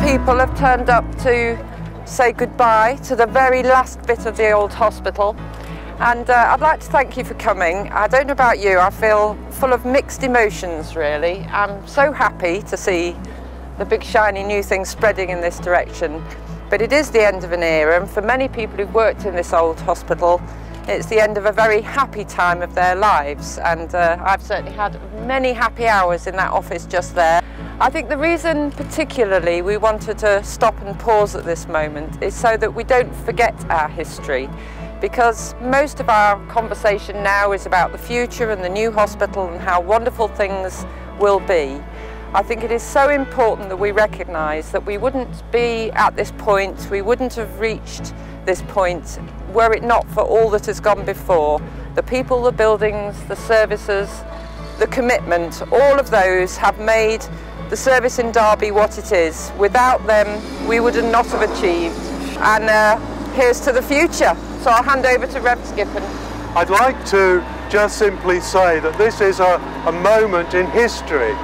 people have turned up to say goodbye to the very last bit of the old hospital. And uh, I'd like to thank you for coming. I don't know about you, I feel full of mixed emotions really. I'm so happy to see the big shiny new thing spreading in this direction. But it is the end of an era and for many people who've worked in this old hospital, it's the end of a very happy time of their lives. And uh, I've certainly had many happy hours in that office just there. I think the reason particularly we wanted to stop and pause at this moment is so that we don't forget our history because most of our conversation now is about the future and the new hospital and how wonderful things will be. I think it is so important that we recognise that we wouldn't be at this point, we wouldn't have reached this point were it not for all that has gone before. The people, the buildings, the services, the commitment, all of those have made the service in Derby what it is. Without them, we would not have achieved. And uh, here's to the future. So I'll hand over to Rev Skippen. I'd like to just simply say that this is a, a moment in history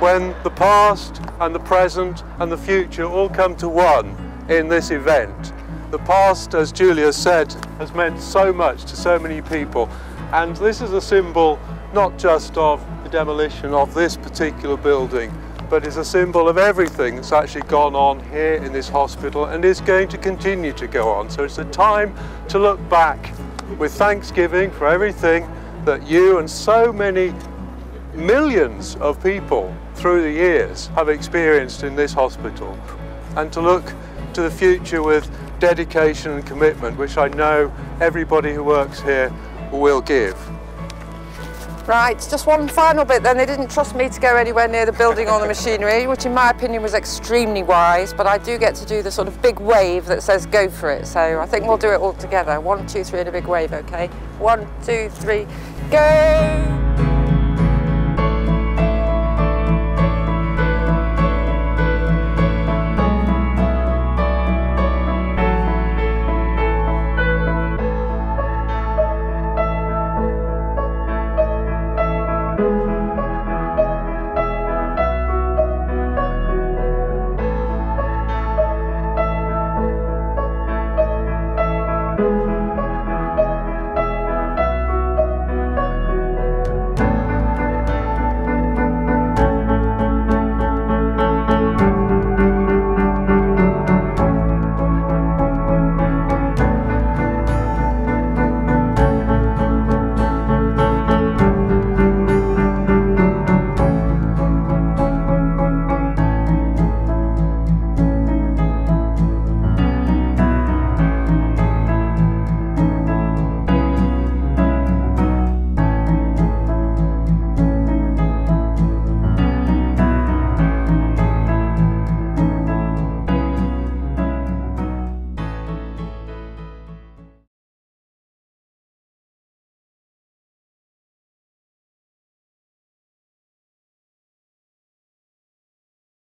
when the past and the present and the future all come to one in this event. The past, as Julia said, has meant so much to so many people and this is a symbol not just of the demolition of this particular building but is a symbol of everything that's actually gone on here in this hospital and is going to continue to go on. So it's a time to look back with thanksgiving for everything that you and so many millions of people through the years have experienced in this hospital and to look to the future with dedication and commitment which I know everybody who works here will give. Right, just one final bit then. They didn't trust me to go anywhere near the building or the machinery, which in my opinion was extremely wise, but I do get to do the sort of big wave that says go for it. So I think we'll do it all together. One, two, three, and a big wave, okay? One, two, three, go!